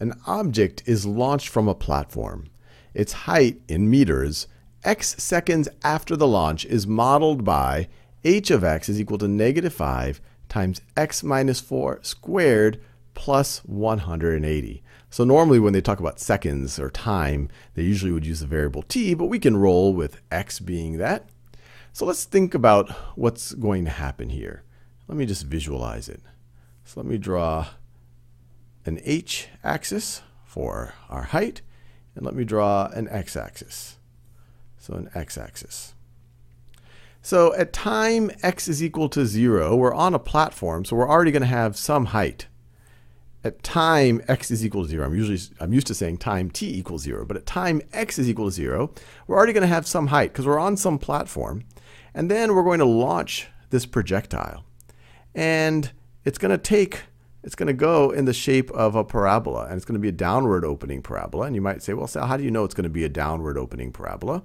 an object is launched from a platform. Its height in meters, x seconds after the launch, is modeled by h of x is equal to negative 5 times x minus 4 squared plus 180. So normally when they talk about seconds or time, they usually would use the variable t, but we can roll with x being that. So let's think about what's going to happen here. Let me just visualize it. So let me draw an h-axis for our height, and let me draw an x-axis. So an x-axis. So at time x is equal to 0, we're on a platform, so we're already going to have some height at time x is equal to 0, I'm usually I'm used to saying time t equals 0, but at time x is equal to 0, we're already going to have some height because we're on some platform. And then we're going to launch this projectile. And it's going to take it's going to go in the shape of a parabola, and it's going to be a downward opening parabola. And you might say, well, Sal, how do you know it's going to be a downward opening parabola?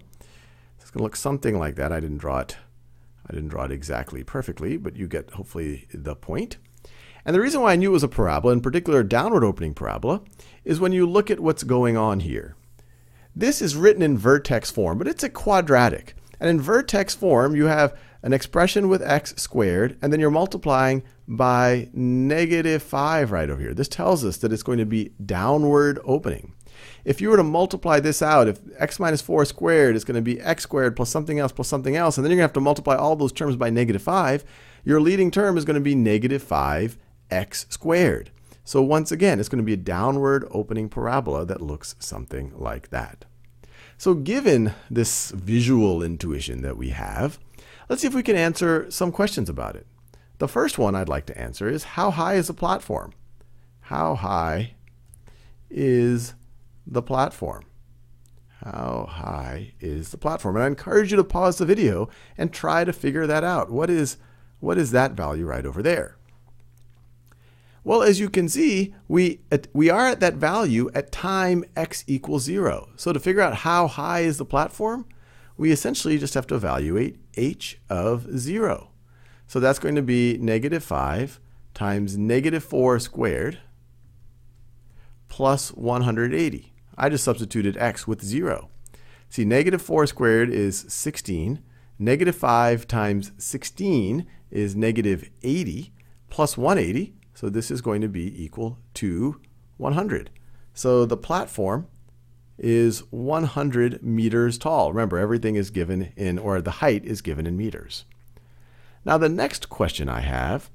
It's going to look something like that. I didn't draw it. I didn't draw it exactly perfectly, but you get hopefully the point. And the reason why I knew it was a parabola, in particular a downward opening parabola, is when you look at what's going on here. This is written in vertex form, but it's a quadratic. And in vertex form, you have an expression with x squared, and then you're multiplying by negative 5 right over here. This tells us that it's going to be downward opening. If you were to multiply this out, if x minus 4 squared is going to be x squared plus something else plus something else, and then you're going to have to multiply all those terms by negative 5, your leading term is going to be negative 5 x squared. So once again, it's going to be a downward opening parabola that looks something like that. So given this visual intuition that we have, let's see if we can answer some questions about it. The first one I'd like to answer is how high is the platform? How high is the platform? How high is the platform? And I encourage you to pause the video and try to figure that out. What is, what is that value right over there? Well, as you can see, we, we are at that value at time x equals 0. So to figure out how high is the platform, we essentially just have to evaluate h of 0. So that's going to be negative 5 times negative 4 squared plus 180. I just substituted x with 0. See, negative 4 squared is 16. Negative 5 times 16 is negative 80 plus 180 so this is going to be equal to 100. So the platform is 100 meters tall. Remember, everything is given in, or the height is given in meters. Now the next question I have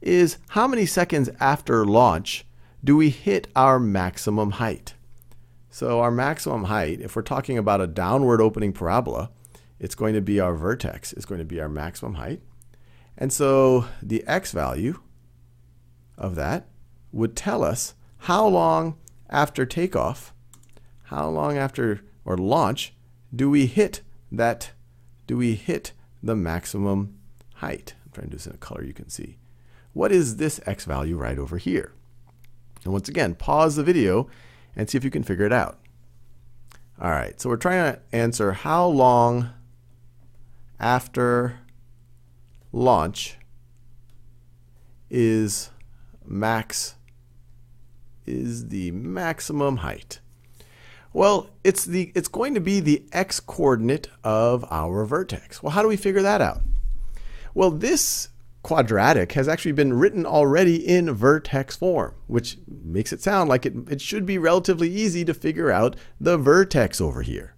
is how many seconds after launch do we hit our maximum height? So our maximum height, if we're talking about a downward opening parabola, it's going to be our vertex, it's going to be our maximum height. And so the x value of that would tell us how long after takeoff, how long after or launch do we hit that, do we hit the maximum height? I'm trying to do this in a color you can see. What is this x value right over here? And once again, pause the video and see if you can figure it out. All right, so we're trying to answer how long after launch is max is the maximum height? Well, it's, the, it's going to be the x-coordinate of our vertex. Well, how do we figure that out? Well, this quadratic has actually been written already in vertex form, which makes it sound like it, it should be relatively easy to figure out the vertex over here.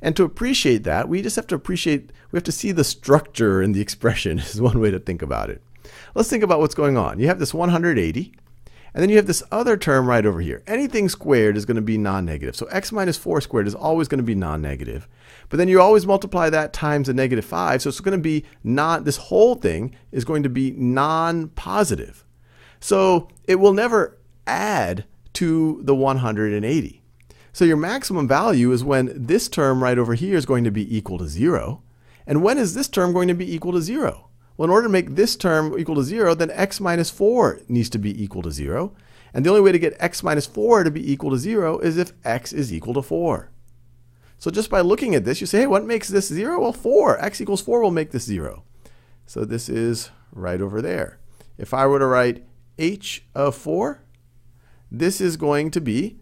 And to appreciate that, we just have to appreciate, we have to see the structure in the expression is one way to think about it. Let's think about what's going on. You have this 180, and then you have this other term right over here. Anything squared is going to be non-negative. So x minus 4 squared is always going to be non-negative. But then you always multiply that times a negative 5. So it's going to be not, this whole thing is going to be non-positive. So it will never add to the 180. So your maximum value is when this term right over here is going to be equal to 0. And when is this term going to be equal to 0? Well, in order to make this term equal to 0, then x minus 4 needs to be equal to 0. And the only way to get x minus 4 to be equal to 0 is if x is equal to 4. So just by looking at this, you say, hey, what makes this 0? Well, 4. x equals 4 will make this 0. So this is right over there. If I were to write h of 4, this is going to be,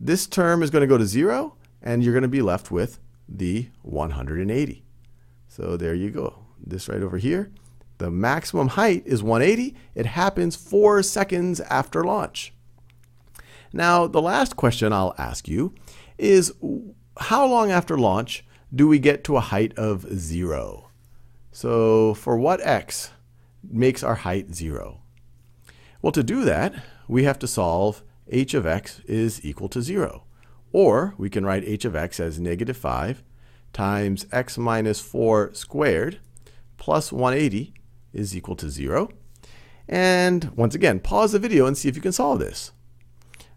this term is going to go to 0, and you're going to be left with the 180. So there you go. This right over here. The maximum height is 180. It happens 4 seconds after launch. Now, the last question I'll ask you is how long after launch do we get to a height of 0? So for what x makes our height 0? Well, to do that, we have to solve h of x is equal to 0. Or we can write h of x as negative 5 times x minus 4 squared plus 180 is equal to 0. And once again, pause the video and see if you can solve this.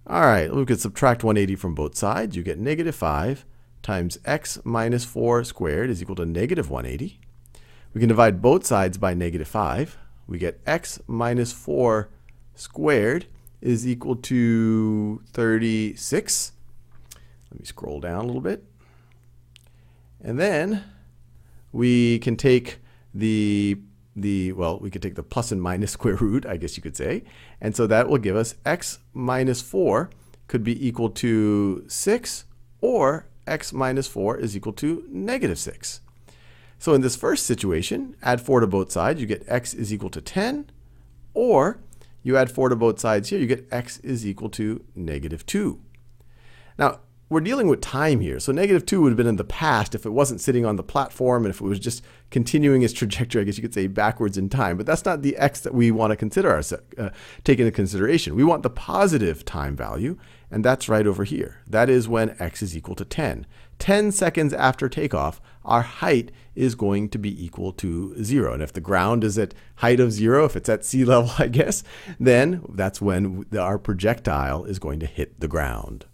All right, we could subtract 180 from both sides. You get negative 5 times x minus 4 squared is equal to negative 180. We can divide both sides by negative 5. We get x minus 4 squared is equal to 36. Let me scroll down a little bit. And then we can take the the well, we could take the plus and minus square root, I guess you could say. And so that will give us x minus 4 could be equal to 6 or x minus 4 is equal to negative 6. So in this first situation, add 4 to both sides, you get x is equal to 10, or you add 4 to both sides here, you get x is equal to negative 2. Now, we're dealing with time here. So negative 2 would have been in the past if it wasn't sitting on the platform and if it was just continuing its trajectory, I guess you could say backwards in time. But that's not the x that we want to consider our, uh, take into consideration. We want the positive time value, and that's right over here. That is when x is equal to 10. 10 seconds after takeoff, our height is going to be equal to 0. And if the ground is at height of 0, if it's at sea level, I guess, then that's when our projectile is going to hit the ground.